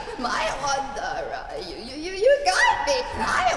My wonder, you, you, you got me. I